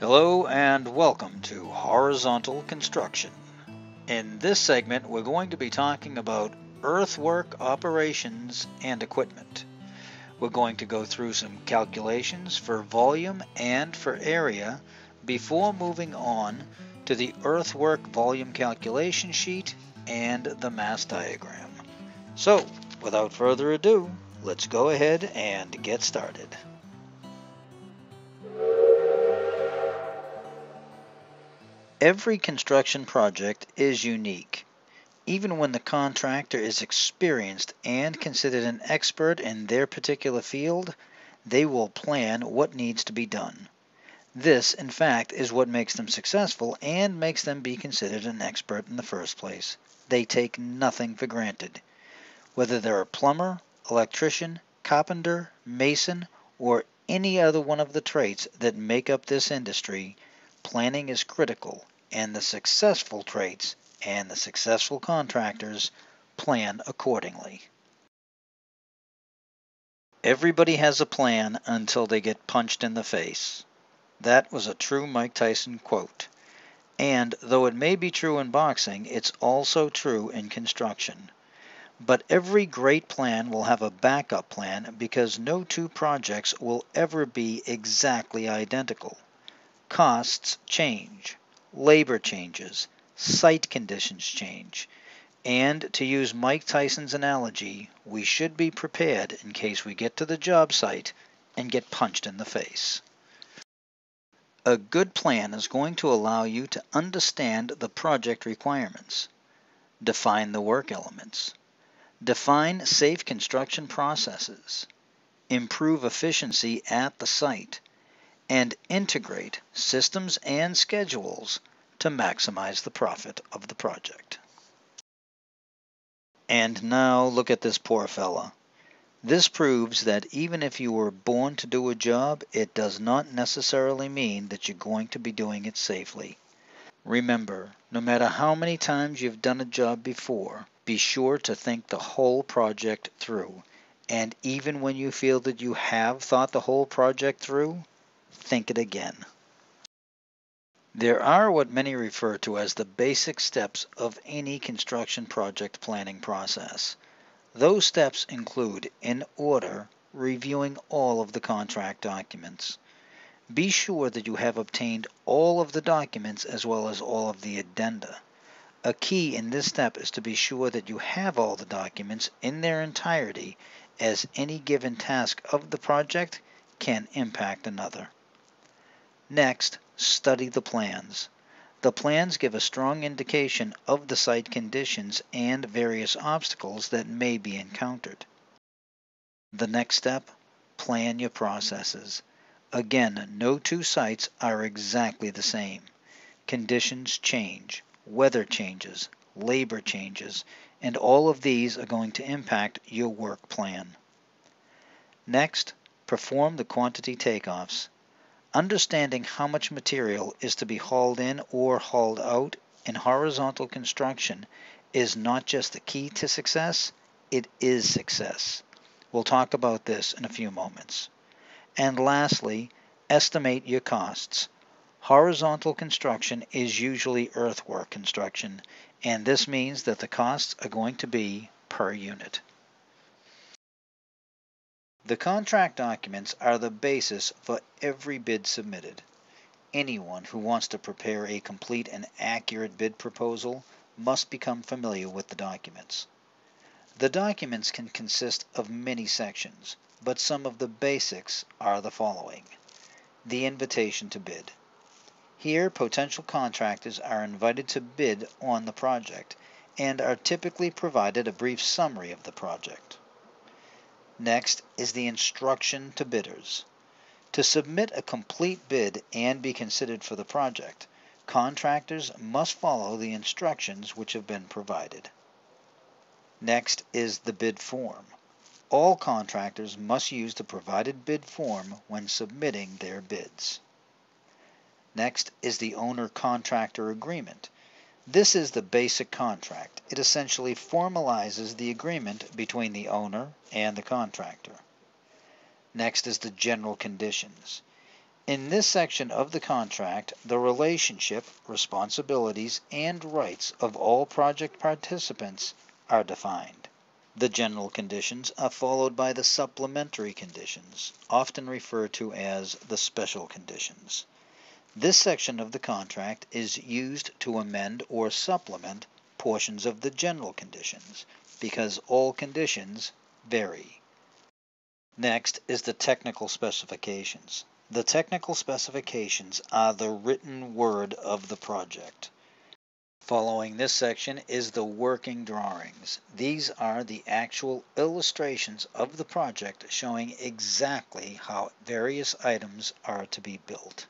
Hello and welcome to Horizontal Construction. In this segment, we're going to be talking about earthwork operations and equipment. We're going to go through some calculations for volume and for area before moving on to the earthwork volume calculation sheet and the mass diagram. So, without further ado, let's go ahead and get started. Every construction project is unique. Even when the contractor is experienced and considered an expert in their particular field, they will plan what needs to be done. This, in fact, is what makes them successful and makes them be considered an expert in the first place. They take nothing for granted. Whether they're a plumber, electrician, carpenter, mason, or any other one of the traits that make up this industry, planning is critical, and the successful traits and the successful contractors plan accordingly. Everybody has a plan until they get punched in the face. That was a true Mike Tyson quote. And though it may be true in boxing, it's also true in construction. But every great plan will have a backup plan because no two projects will ever be exactly identical. Costs change, labor changes, site conditions change, and to use Mike Tyson's analogy, we should be prepared in case we get to the job site and get punched in the face. A good plan is going to allow you to understand the project requirements, define the work elements, define safe construction processes, improve efficiency at the site, and integrate systems and schedules to maximize the profit of the project. And now look at this poor fella. This proves that even if you were born to do a job, it does not necessarily mean that you're going to be doing it safely. Remember, no matter how many times you've done a job before, be sure to think the whole project through. And even when you feel that you have thought the whole project through, think it again. There are what many refer to as the basic steps of any construction project planning process. Those steps include, in order, reviewing all of the contract documents. Be sure that you have obtained all of the documents as well as all of the addenda. A key in this step is to be sure that you have all the documents in their entirety as any given task of the project can impact another. Next, study the plans. The plans give a strong indication of the site conditions and various obstacles that may be encountered. The next step, plan your processes. Again, no two sites are exactly the same. Conditions change, weather changes, labor changes, and all of these are going to impact your work plan. Next, perform the quantity takeoffs. Understanding how much material is to be hauled in or hauled out in horizontal construction is not just the key to success, it is success. We'll talk about this in a few moments. And lastly, estimate your costs. Horizontal construction is usually earthwork construction, and this means that the costs are going to be per unit. The contract documents are the basis for every bid submitted. Anyone who wants to prepare a complete and accurate bid proposal must become familiar with the documents. The documents can consist of many sections, but some of the basics are the following. The invitation to bid. Here, potential contractors are invited to bid on the project and are typically provided a brief summary of the project. Next is the instruction to bidders. To submit a complete bid and be considered for the project, contractors must follow the instructions which have been provided. Next is the bid form. All contractors must use the provided bid form when submitting their bids. Next is the owner-contractor agreement. This is the basic contract. It essentially formalizes the agreement between the owner and the contractor. Next is the general conditions. In this section of the contract, the relationship, responsibilities, and rights of all project participants are defined. The general conditions are followed by the supplementary conditions, often referred to as the special conditions. This section of the contract is used to amend or supplement portions of the general conditions, because all conditions vary. Next is the technical specifications. The technical specifications are the written word of the project. Following this section is the working drawings. These are the actual illustrations of the project showing exactly how various items are to be built.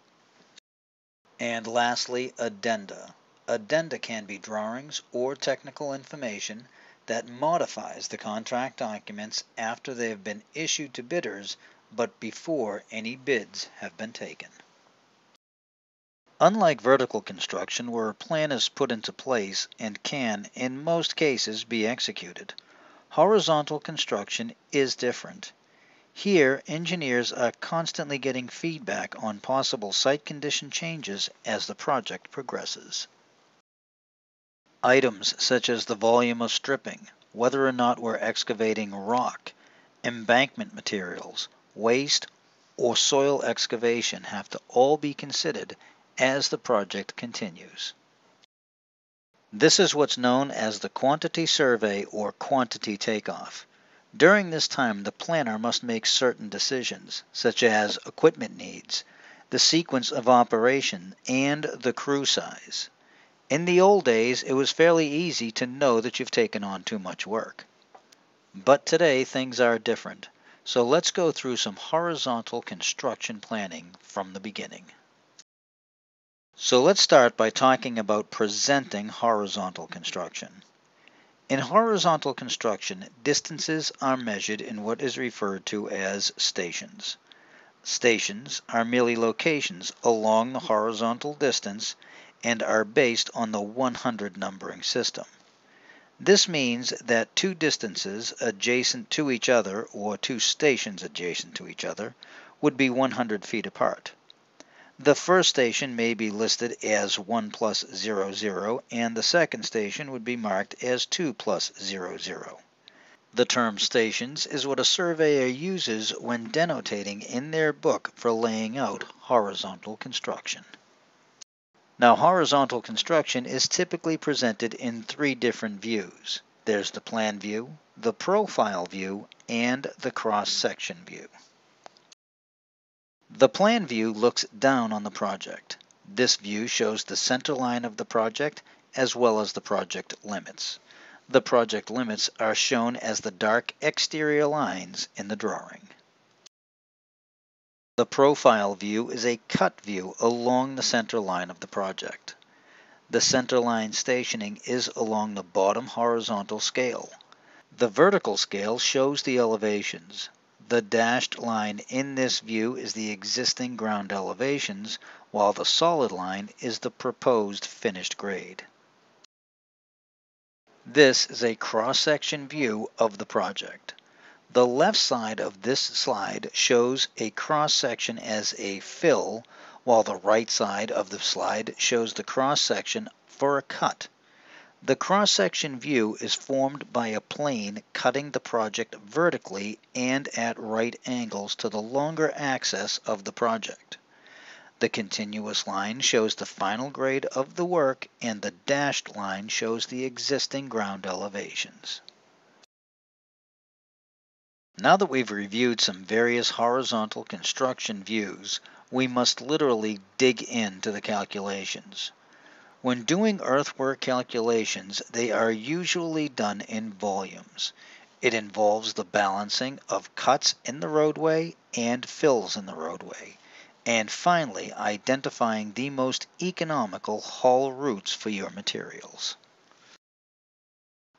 And lastly, addenda. Addenda can be drawings or technical information that modifies the contract documents after they have been issued to bidders but before any bids have been taken. Unlike vertical construction, where a plan is put into place and can, in most cases, be executed, horizontal construction is different. Here, engineers are constantly getting feedback on possible site condition changes as the project progresses. Items such as the volume of stripping, whether or not we're excavating rock, embankment materials, waste, or soil excavation have to all be considered as the project continues. This is what's known as the quantity survey or quantity takeoff. During this time, the planner must make certain decisions, such as equipment needs, the sequence of operation, and the crew size. In the old days, it was fairly easy to know that you've taken on too much work. But today, things are different. So let's go through some horizontal construction planning from the beginning. So let's start by talking about presenting horizontal construction. In horizontal construction, distances are measured in what is referred to as stations. Stations are merely locations along the horizontal distance and are based on the 100 numbering system. This means that two distances adjacent to each other, or two stations adjacent to each other, would be 100 feet apart. The first station may be listed as 1 plus 0, 0, and the second station would be marked as 2 plus 0, 0. The term stations is what a surveyor uses when denotating in their book for laying out horizontal construction. Now horizontal construction is typically presented in three different views. There's the plan view, the profile view, and the cross-section view. The plan view looks down on the project. This view shows the center line of the project as well as the project limits. The project limits are shown as the dark exterior lines in the drawing. The profile view is a cut view along the center line of the project. The center line stationing is along the bottom horizontal scale. The vertical scale shows the elevations. The dashed line in this view is the existing ground elevations, while the solid line is the proposed finished grade. This is a cross-section view of the project. The left side of this slide shows a cross-section as a fill, while the right side of the slide shows the cross-section for a cut. The cross-section view is formed by a plane cutting the project vertically and at right angles to the longer axis of the project. The continuous line shows the final grade of the work and the dashed line shows the existing ground elevations. Now that we've reviewed some various horizontal construction views, we must literally dig into the calculations. When doing earthwork calculations, they are usually done in volumes. It involves the balancing of cuts in the roadway and fills in the roadway, and finally identifying the most economical haul routes for your materials.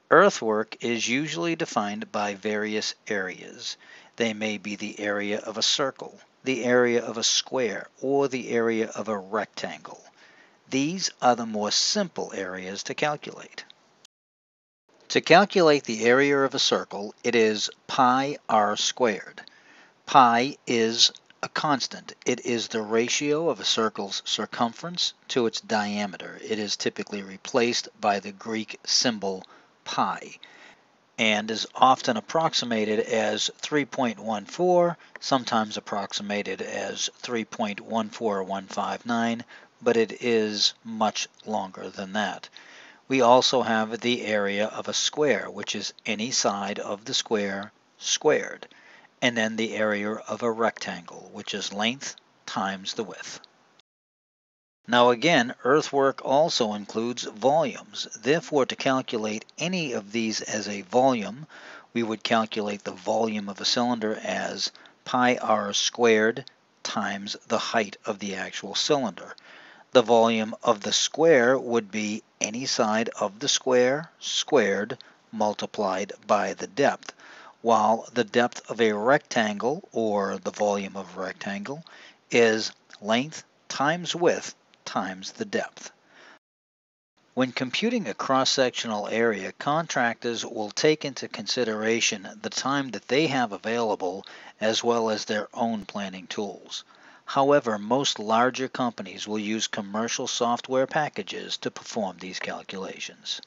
Earthwork is usually defined by various areas. They may be the area of a circle, the area of a square, or the area of a rectangle. These are the more simple areas to calculate. To calculate the area of a circle, it is pi r squared. Pi is a constant. It is the ratio of a circle's circumference to its diameter. It is typically replaced by the Greek symbol pi and is often approximated as 3.14, sometimes approximated as 3.14159, but it is much longer than that. We also have the area of a square, which is any side of the square squared and then the area of a rectangle, which is length times the width. Now again, earthwork also includes volumes. Therefore, to calculate any of these as a volume, we would calculate the volume of a cylinder as pi r squared times the height of the actual cylinder. The volume of the square would be any side of the square squared multiplied by the depth while the depth of a rectangle, or the volume of a rectangle, is length times width times the depth. When computing a cross-sectional area, contractors will take into consideration the time that they have available as well as their own planning tools. However, most larger companies will use commercial software packages to perform these calculations.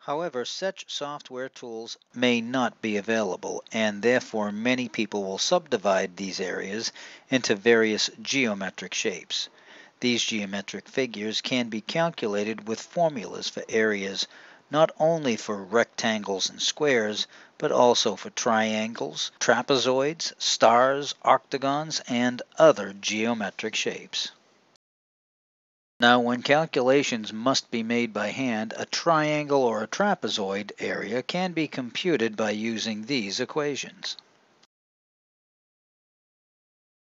However, such software tools may not be available, and therefore many people will subdivide these areas into various geometric shapes. These geometric figures can be calculated with formulas for areas not only for rectangles and squares, but also for triangles, trapezoids, stars, octagons, and other geometric shapes. Now when calculations must be made by hand, a triangle or a trapezoid area can be computed by using these equations.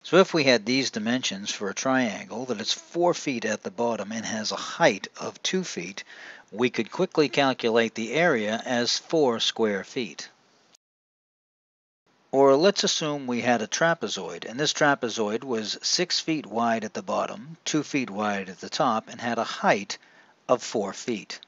So if we had these dimensions for a triangle, that it's 4 feet at the bottom and has a height of 2 feet, we could quickly calculate the area as 4 square feet. Or let's assume we had a trapezoid, and this trapezoid was 6 feet wide at the bottom, 2 feet wide at the top, and had a height of 4 feet.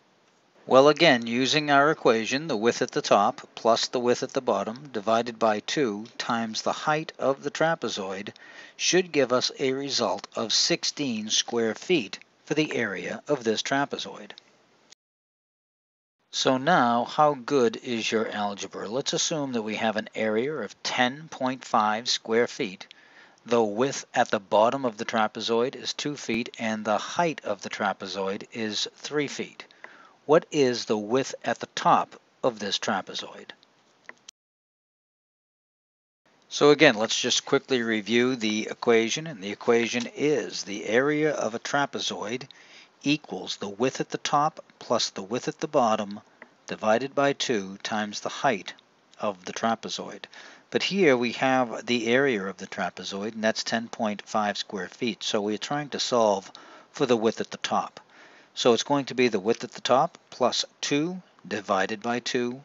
Well again, using our equation, the width at the top plus the width at the bottom divided by 2 times the height of the trapezoid should give us a result of 16 square feet for the area of this trapezoid. So now, how good is your algebra? Let's assume that we have an area of 10.5 square feet. The width at the bottom of the trapezoid is 2 feet and the height of the trapezoid is 3 feet. What is the width at the top of this trapezoid? So again, let's just quickly review the equation, and the equation is the area of a trapezoid equals the width at the top plus the width at the bottom divided by 2 times the height of the trapezoid. But here we have the area of the trapezoid, and that's 10.5 square feet. So we're trying to solve for the width at the top. So it's going to be the width at the top plus 2 divided by 2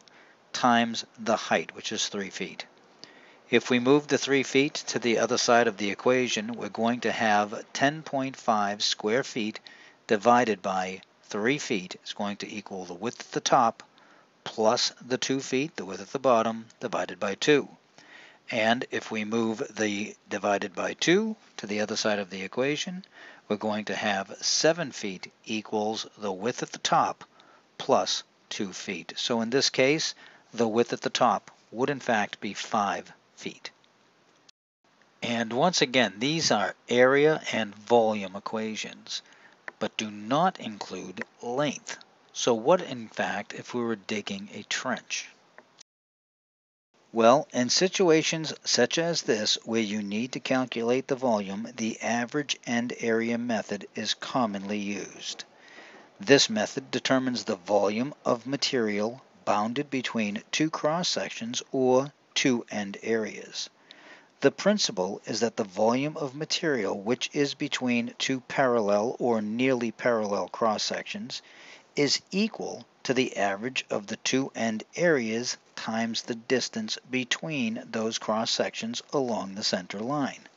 times the height, which is 3 feet. If we move the 3 feet to the other side of the equation, we're going to have 10.5 square feet divided by 3 feet is going to equal the width at the top plus the 2 feet, the width at the bottom, divided by 2. And if we move the divided by 2 to the other side of the equation, we're going to have 7 feet equals the width at the top plus 2 feet. So in this case, the width at the top would in fact be 5 feet. And once again, these are area and volume equations but do not include length. So what in fact if we were digging a trench? Well, in situations such as this where you need to calculate the volume, the average end area method is commonly used. This method determines the volume of material bounded between two cross sections or two end areas. The principle is that the volume of material which is between two parallel or nearly parallel cross sections is equal to the average of the two end areas times the distance between those cross sections along the center line.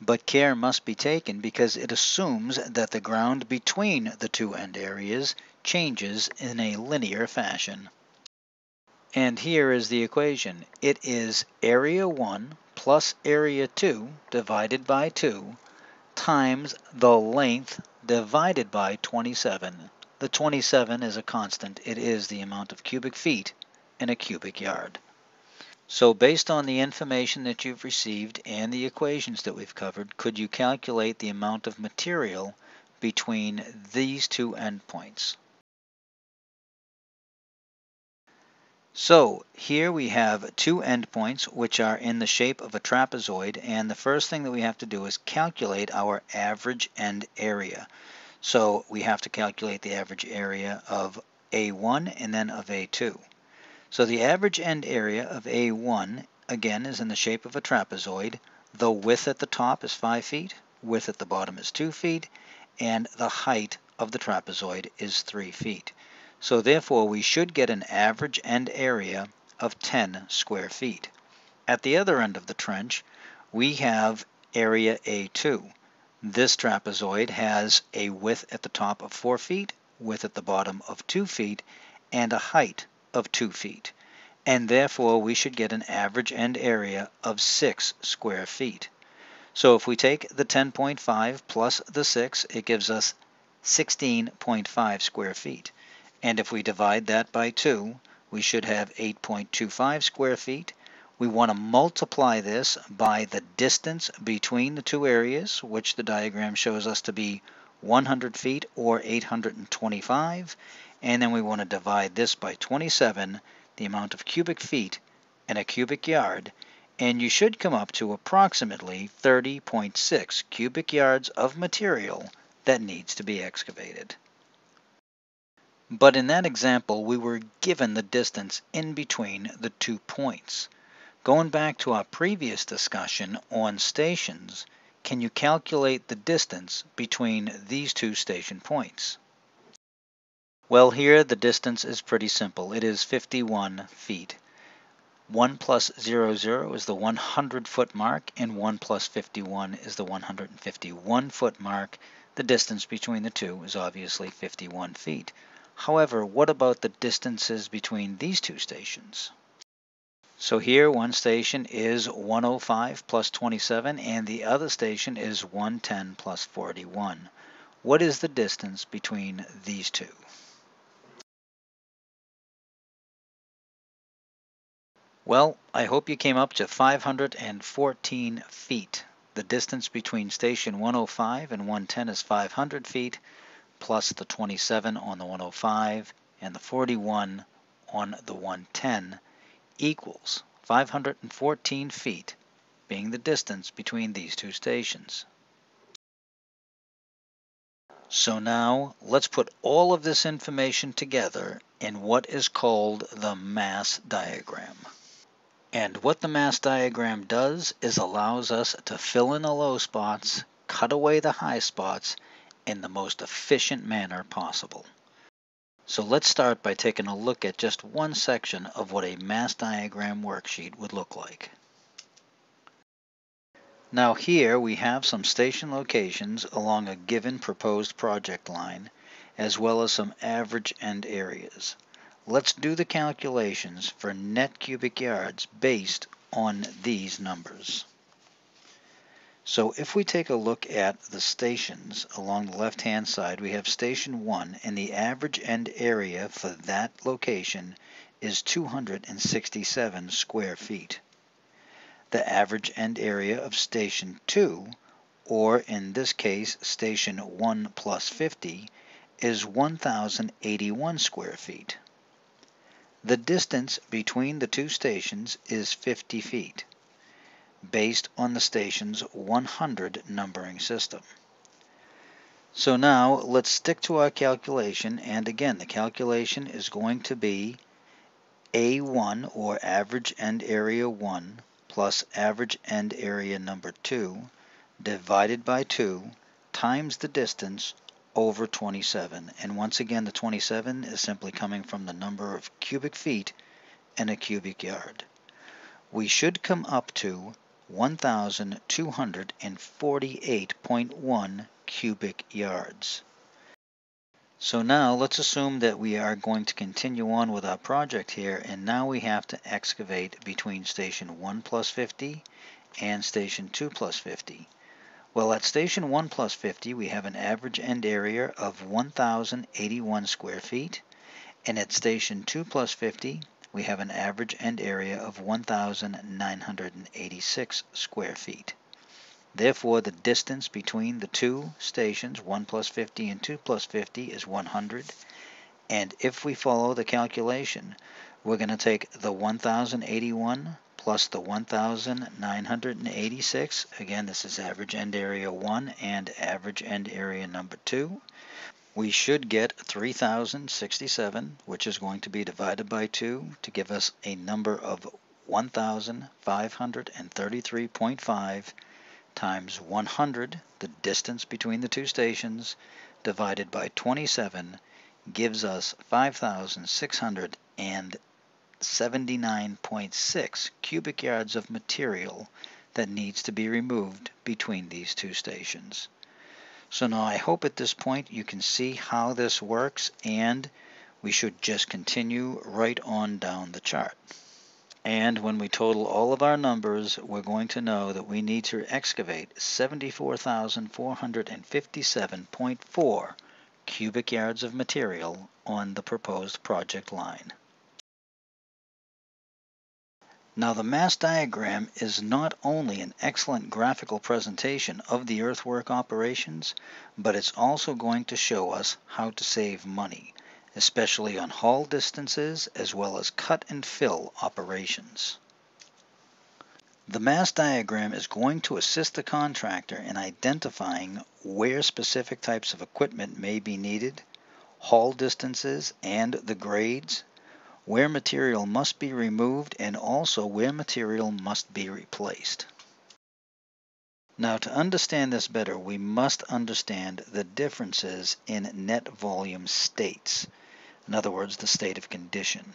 But care must be taken because it assumes that the ground between the two end areas changes in a linear fashion. And here is the equation. It is area 1 plus area 2 divided by 2 times the length divided by 27. The 27 is a constant. It is the amount of cubic feet in a cubic yard. So based on the information that you've received and the equations that we've covered, could you calculate the amount of material between these two endpoints? So here we have two endpoints which are in the shape of a trapezoid and the first thing that we have to do is calculate our average end area. So we have to calculate the average area of A1 and then of A2. So the average end area of A1, again, is in the shape of a trapezoid. The width at the top is 5 feet, width at the bottom is 2 feet, and the height of the trapezoid is 3 feet. So therefore we should get an average end area of 10 square feet. At the other end of the trench, we have area A2. This trapezoid has a width at the top of 4 feet, width at the bottom of 2 feet, and a height of 2 feet, and therefore we should get an average end area of 6 square feet. So if we take the 10.5 plus the 6, it gives us 16.5 square feet. And if we divide that by 2, we should have 8.25 square feet. We want to multiply this by the distance between the two areas, which the diagram shows us to be 100 feet or 825, and then we want to divide this by 27, the amount of cubic feet in a cubic yard, and you should come up to approximately 30.6 cubic yards of material that needs to be excavated. But in that example, we were given the distance in between the two points. Going back to our previous discussion on stations, can you calculate the distance between these two station points? Well, here the distance is pretty simple. It is 51 feet. 1 plus 0, 0 is the 100 foot mark, and 1 plus 51 is the 151 foot mark. The distance between the two is obviously 51 feet. However, what about the distances between these two stations? So here one station is 105 plus 27 and the other station is 110 plus 41. What is the distance between these two? Well, I hope you came up to 514 feet. The distance between station 105 and 110 is 500 feet, plus the 27 on the 105 and the 41 on the 110 equals 514 feet, being the distance between these two stations. So now let's put all of this information together in what is called the mass diagram. And what the mass diagram does is allows us to fill in the low spots, cut away the high spots in the most efficient manner possible. So let's start by taking a look at just one section of what a mass diagram worksheet would look like. Now here we have some station locations along a given proposed project line, as well as some average end areas. Let's do the calculations for net cubic yards based on these numbers. So if we take a look at the stations along the left-hand side, we have station 1, and the average end area for that location is 267 square feet. The average end area of station 2, or in this case station 1 plus 50, is 1,081 square feet. The distance between the two stations is 50 feet, based on the station's 100 numbering system. So now let's stick to our calculation, and again the calculation is going to be A1 or average end area 1 plus average end area number 2 divided by 2 times the distance over 27. And once again, the 27 is simply coming from the number of cubic feet in a cubic yard. We should come up to 1,248.1 cubic yards. So now let's assume that we are going to continue on with our project here and now we have to excavate between station 1 plus 50 and station 2 plus 50? Well, at station 1 plus 50, we have an average end area of 1,081 square feet, and at station 2 plus 50, we have an average end area of 1,986 square feet. Therefore, the distance between the two stations, 1 plus 50 and 2 plus 50, is 100. And if we follow the calculation, we're going to take the 1,081 plus the 1,986. Again, this is average end area 1 and average end area number 2. We should get 3,067, which is going to be divided by 2 to give us a number of 1,533.5 times 100, the distance between the two stations, divided by 27 gives us 5,600 and 79.6 cubic yards of material that needs to be removed between these two stations. So now I hope at this point you can see how this works and we should just continue right on down the chart. And when we total all of our numbers, we're going to know that we need to excavate 74,457.4 cubic yards of material on the proposed project line. Now the mass diagram is not only an excellent graphical presentation of the earthwork operations, but it's also going to show us how to save money, especially on haul distances as well as cut and fill operations. The mass diagram is going to assist the contractor in identifying where specific types of equipment may be needed, haul distances, and the grades, where material must be removed and also where material must be replaced. Now to understand this better, we must understand the differences in net volume states. In other words, the state of condition.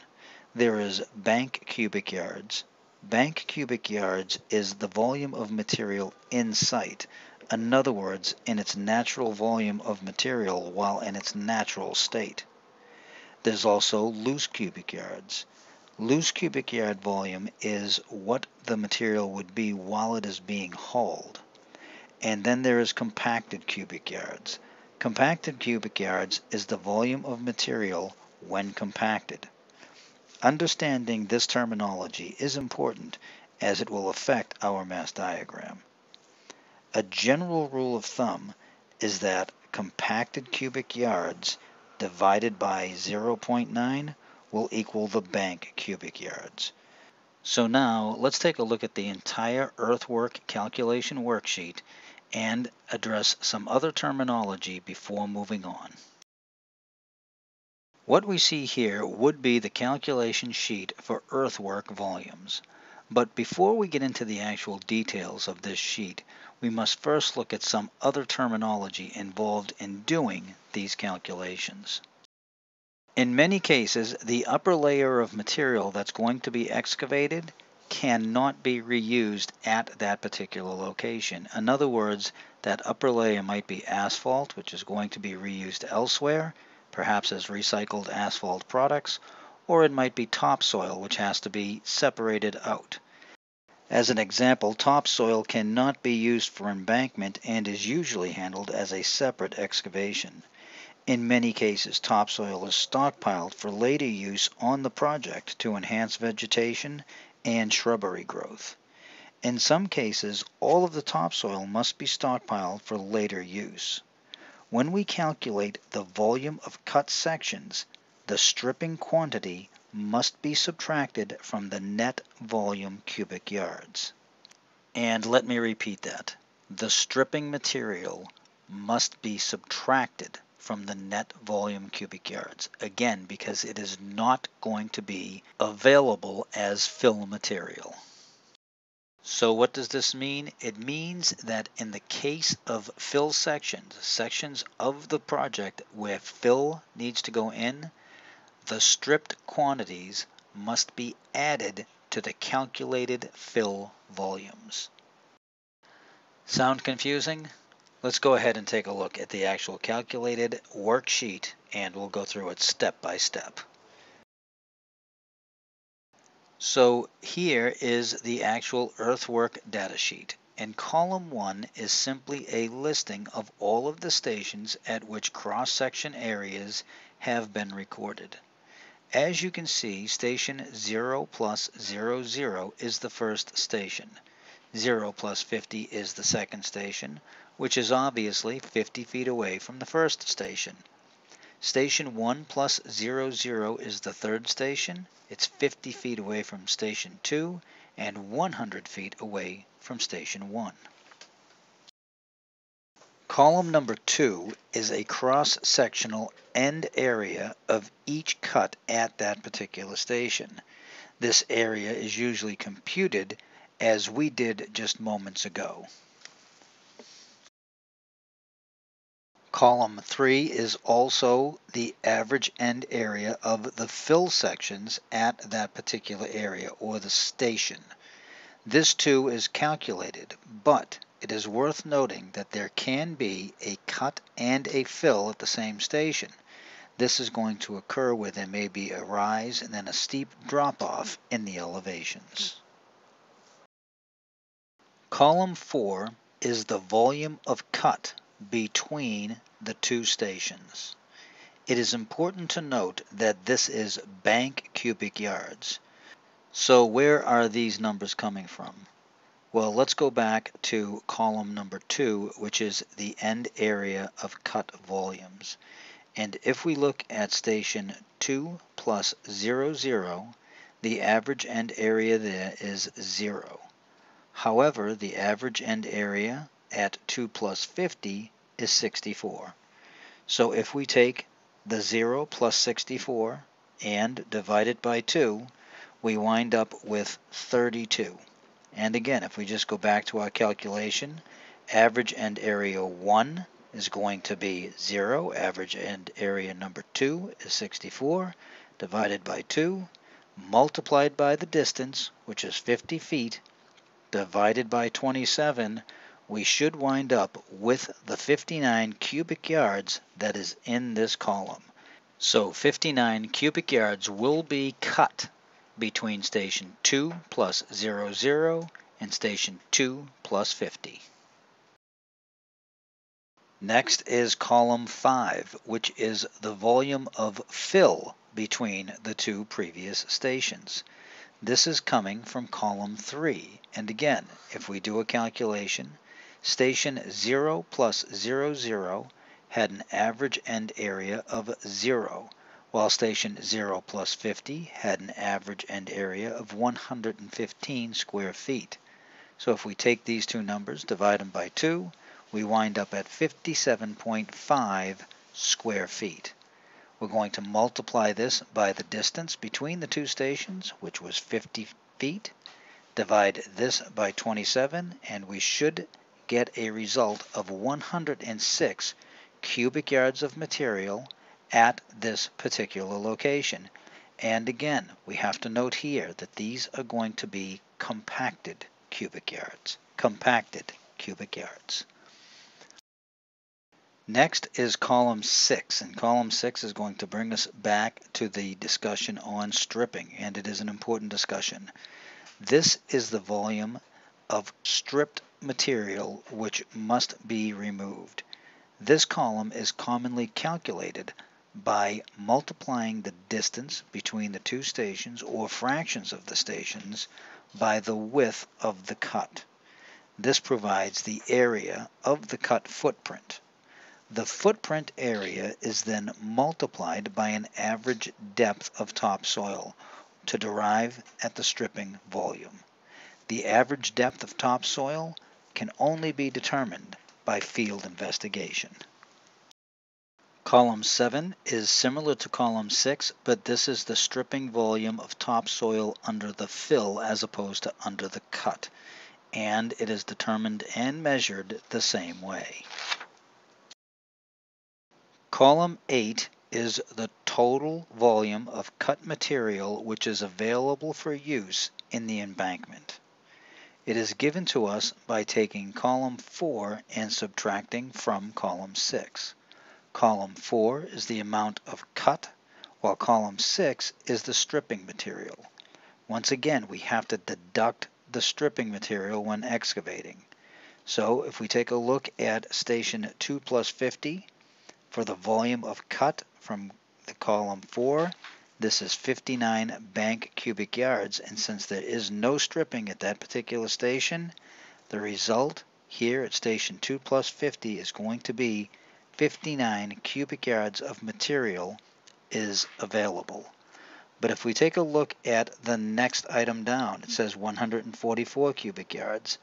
There is bank cubic yards. Bank cubic yards is the volume of material in situ. In other words, in its natural volume of material while in its natural state. There's also loose cubic yards. Loose cubic yard volume is what the material would be while it is being hauled. And then there is compacted cubic yards. Compacted cubic yards is the volume of material when compacted. Understanding this terminology is important as it will affect our mass diagram. A general rule of thumb is that compacted cubic yards divided by 0.9 will equal the bank cubic yards. So now let's take a look at the entire earthwork calculation worksheet and address some other terminology before moving on. What we see here would be the calculation sheet for earthwork volumes. But before we get into the actual details of this sheet, we must first look at some other terminology involved in doing these calculations. In many cases, the upper layer of material that's going to be excavated cannot be reused at that particular location. In other words, that upper layer might be asphalt, which is going to be reused elsewhere, perhaps as recycled asphalt products, or it might be topsoil, which has to be separated out. As an example, topsoil cannot be used for embankment and is usually handled as a separate excavation. In many cases, topsoil is stockpiled for later use on the project to enhance vegetation and shrubbery growth. In some cases, all of the topsoil must be stockpiled for later use. When we calculate the volume of cut sections, the stripping quantity must be subtracted from the net volume cubic yards. And let me repeat that. The stripping material must be subtracted from the net volume cubic yards. Again, because it is not going to be available as fill material. So what does this mean? It means that in the case of fill sections, sections of the project where fill needs to go in, the stripped quantities must be added to the calculated fill volumes. Sound confusing? Let's go ahead and take a look at the actual calculated worksheet and we'll go through it step by step. So here is the actual earthwork data sheet and column 1 is simply a listing of all of the stations at which cross-section areas have been recorded. As you can see, station 0 plus 00 is the first station. 0 plus 50 is the second station, which is obviously 50 feet away from the first station. Station 1 plus 00 is the third station. It's 50 feet away from station 2 and 100 feet away from station 1. Column number 2 is a cross-sectional end area of each cut at that particular station. This area is usually computed as we did just moments ago. Column 3 is also the average end area of the fill sections at that particular area or the station. This too is calculated, but it is worth noting that there can be a cut and a fill at the same station. This is going to occur where there may be a rise and then a steep drop-off in the elevations. Column 4 is the volume of cut between the two stations. It is important to note that this is bank cubic yards. So where are these numbers coming from? Well, let's go back to column number 2, which is the end area of cut volumes. And if we look at station 2 plus 0, 0, the average end area there is 0. However, the average end area at 2 plus 50 is 64. So if we take the 0 plus 64 and divide it by 2, we wind up with 32. And again, if we just go back to our calculation, average end area 1 is going to be 0. Average end area number 2 is 64 divided by 2 multiplied by the distance, which is 50 feet, divided by 27, we should wind up with the 59 cubic yards that is in this column. So 59 cubic yards will be cut between station 2 plus 00 and station 2 plus 50. Next is column 5, which is the volume of fill between the two previous stations. This is coming from column 3, and again, if we do a calculation, station 0 plus 00 had an average end area of 0, while station 0 plus 50 had an average end area of 115 square feet. So if we take these two numbers, divide them by 2, we wind up at 57.5 square feet. We're going to multiply this by the distance between the two stations, which was 50 feet. Divide this by 27, and we should get a result of 106 cubic yards of material at this particular location. And again, we have to note here that these are going to be compacted cubic yards. Compacted cubic yards. Next is column 6, and column 6 is going to bring us back to the discussion on stripping, and it is an important discussion. This is the volume of stripped material which must be removed. This column is commonly calculated by multiplying the distance between the two stations or fractions of the stations by the width of the cut. This provides the area of the cut footprint. The footprint area is then multiplied by an average depth of topsoil to derive at the stripping volume. The average depth of topsoil can only be determined by field investigation. Column 7 is similar to column 6, but this is the stripping volume of topsoil under the fill as opposed to under the cut, and it is determined and measured the same way. Column 8 is the total volume of cut material which is available for use in the embankment. It is given to us by taking column 4 and subtracting from column 6. Column 4 is the amount of cut, while column 6 is the stripping material. once again, we have to deduct the stripping material when excavating. So if we take a look at station 2 plus 50 for the volume of cut from the column 4, this is 59 bank cubic yards, and since there is no stripping at that particular station, the result here at station 2 plus 50 is going to be 59 cubic yards of material is available. But if we take a look at the next item down, it says 144 cubic yards.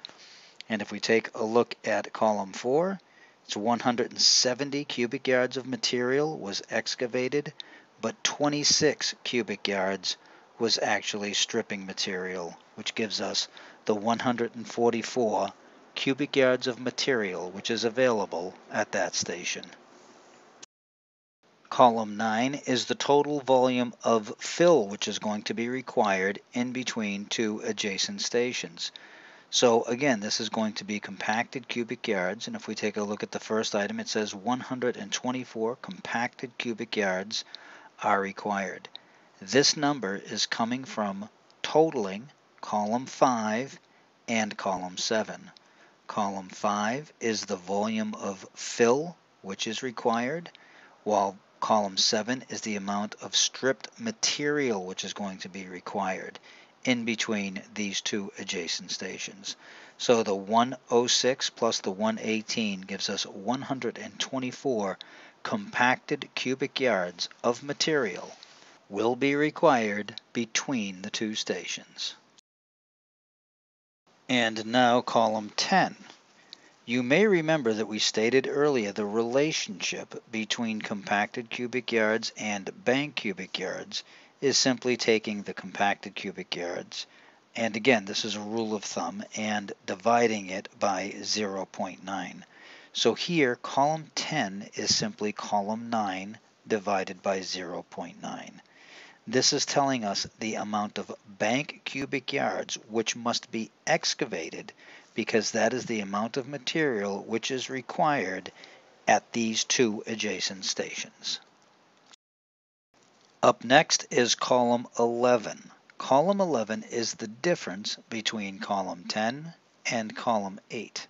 And if we take a look at column 4, it's 170 cubic yards of material was excavated, but 26 cubic yards was actually stripping material, which gives us the 144 cubic yards of material which is available at that station. Column 9 is the total volume of fill which is going to be required in between two adjacent stations. So again, this is going to be compacted cubic yards, and if we take a look at the first item, it says 124 compacted cubic yards are required. This number is coming from totaling column 5 and column 7. Column 5 is the volume of fill which is required, while Column 7 is the amount of stripped material which is going to be required in between these two adjacent stations. So the 106 plus the 118 gives us 124 compacted cubic yards of material will be required between the two stations. And now column 10. You may remember that we stated earlier the relationship between compacted cubic yards and bank cubic yards is simply taking the compacted cubic yards, and again this is a rule of thumb, and dividing it by 0.9. So here column 10 is simply column 9 divided by 0.9. This is telling us the amount of bank cubic yards which must be excavated because that is the amount of material which is required at these two adjacent stations. Up next is column 11. Column 11 is the difference between column 10 and column 8.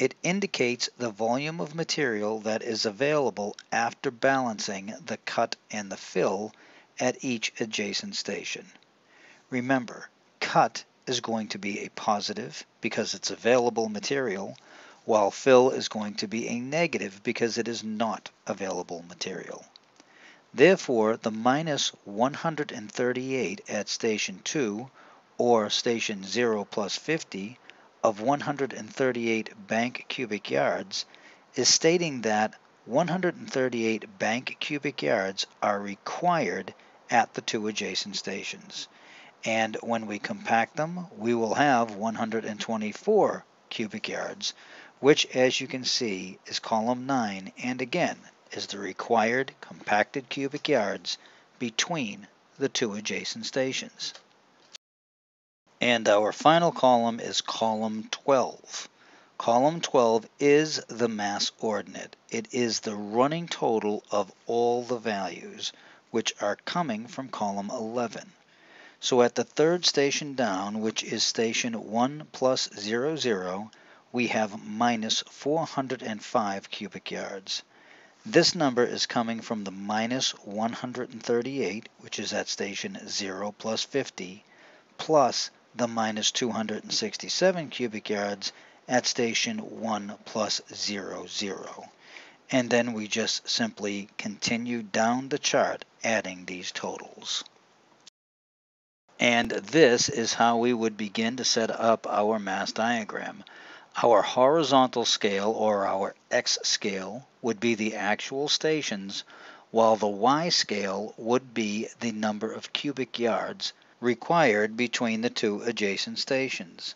It indicates the volume of material that is available after balancing the cut and the fill at each adjacent station. Remember, cut is going to be a positive because it's available material, while fill is going to be a negative because it is not available material. Therefore, the minus 138 at station 2, or station 0 plus 50, of 138 bank cubic yards is stating that 138 bank cubic yards are required at the two adjacent stations and when we compact them we will have 124 cubic yards which as you can see is column 9 and again is the required compacted cubic yards between the two adjacent stations. And our final column is column 12. Column 12 is the mass ordinate. It is the running total of all the values which are coming from column 11. So at the third station down, which is station 1 plus 0, 0, we have minus 405 cubic yards. This number is coming from the minus 138, which is at station 0 plus 50, plus the minus 267 cubic yards at station 1 plus 0, 0. And then we just simply continue down the chart adding these totals. And this is how we would begin to set up our mass diagram. Our horizontal scale or our X scale would be the actual stations, while the Y scale would be the number of cubic yards required between the two adjacent stations.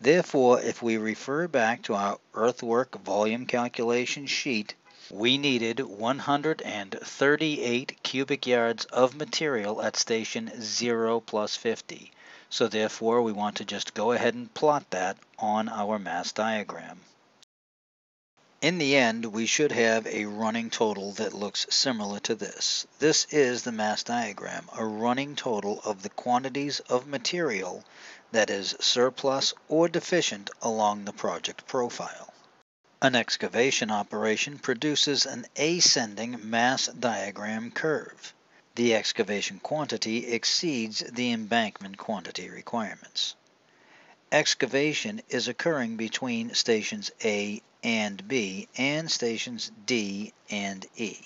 Therefore, if we refer back to our earthwork volume calculation sheet, we needed 138 cubic yards of material at station 0 plus 50. So therefore we want to just go ahead and plot that on our mass diagram. In the end, we should have a running total that looks similar to this. This is the mass diagram, a running total of the quantities of material that is surplus or deficient along the project profile. An excavation operation produces an ascending mass diagram curve. The excavation quantity exceeds the embankment quantity requirements. Excavation is occurring between stations A and B and stations D and E.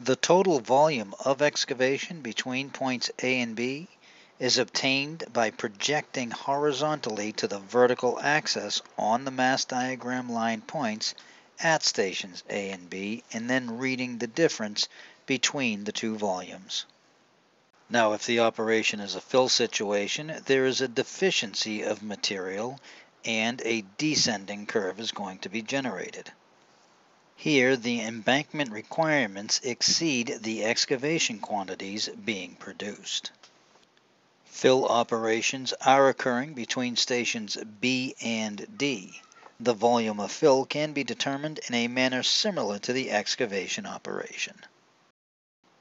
The total volume of excavation between points A and B is obtained by projecting horizontally to the vertical axis on the mass diagram line points at stations A and B and then reading the difference between the two volumes. Now if the operation is a fill situation, there is a deficiency of material and a descending curve is going to be generated. Here the embankment requirements exceed the excavation quantities being produced. Fill operations are occurring between stations B and D. The volume of fill can be determined in a manner similar to the excavation operation.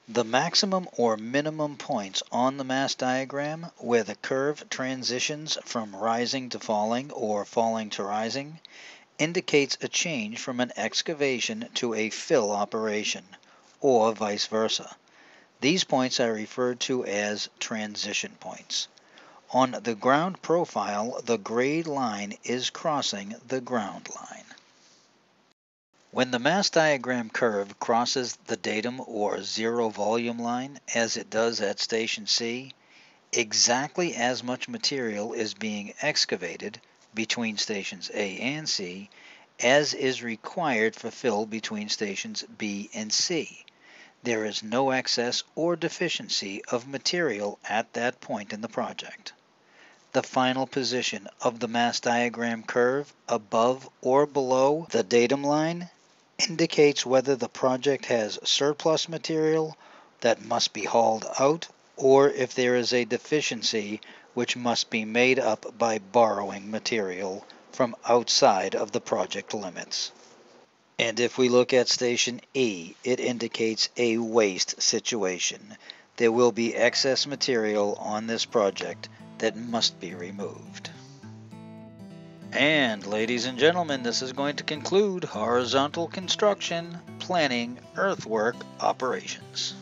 The maximum or minimum points on the mass diagram where the curve transitions from rising to falling or falling to rising indicates a change from an excavation to a fill operation, or vice versa. These points are referred to as transition points. On the ground profile, the grade line is crossing the ground line. When the mass diagram curve crosses the datum or zero volume line, as it does at station C, exactly as much material is being excavated between stations A and C as is required for fill between stations B and C there is no excess or deficiency of material at that point in the project. The final position of the mass diagram curve above or below the datum line indicates whether the project has surplus material that must be hauled out or if there is a deficiency which must be made up by borrowing material from outside of the project limits. And if we look at station E, it indicates a waste situation. There will be excess material on this project that must be removed. And ladies and gentlemen, this is going to conclude horizontal construction planning earthwork operations.